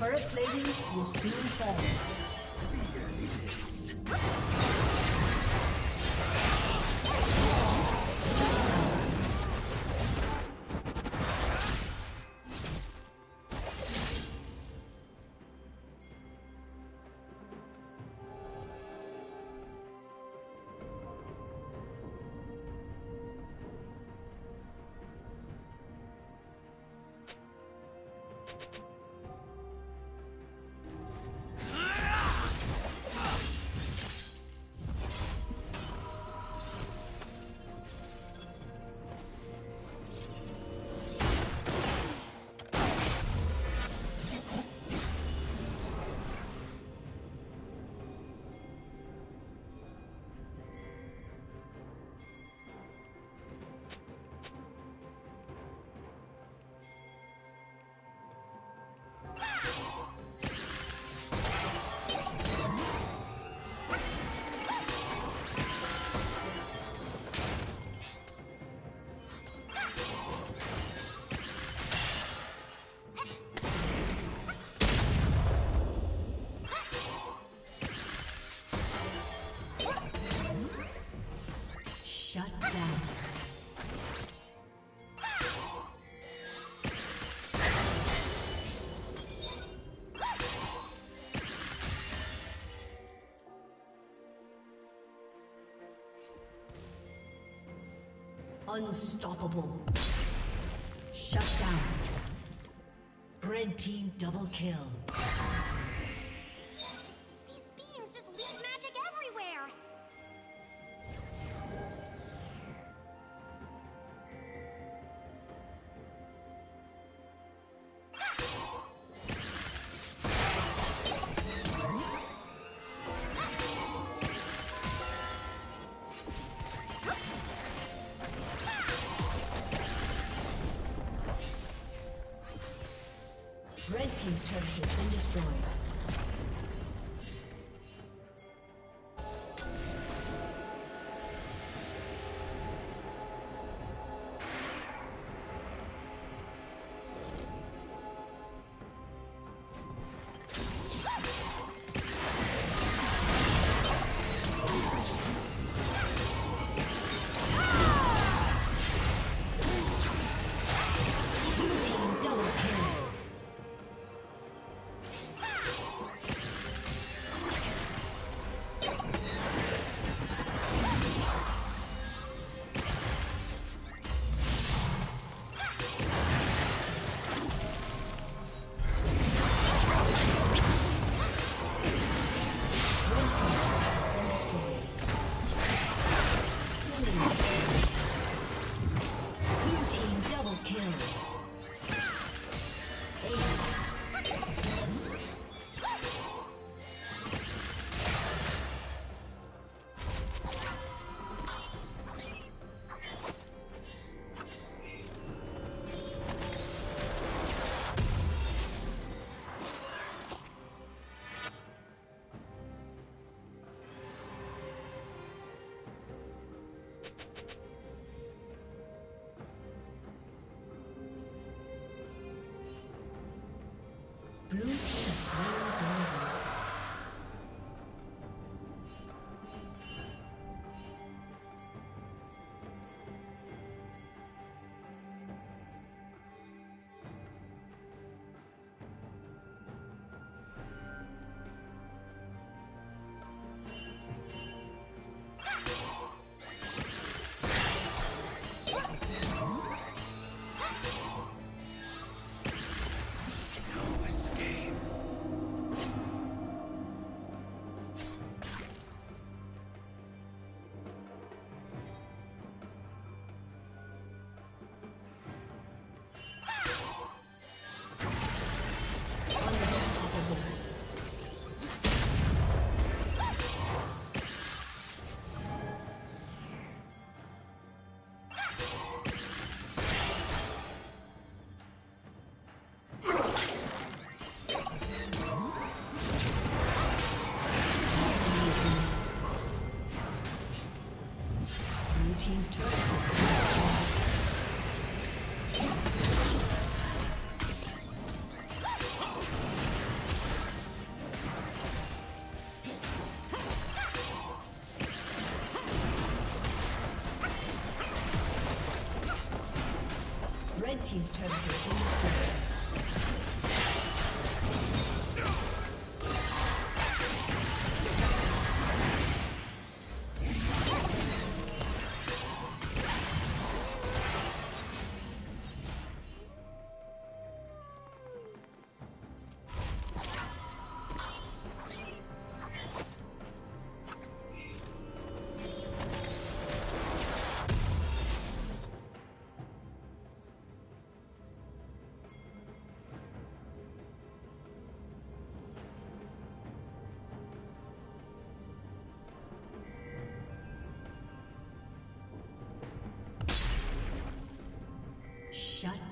Will soon fall. Shut down. Unstoppable. Shut down. Red team double kill. Team's turret has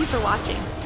you for watching.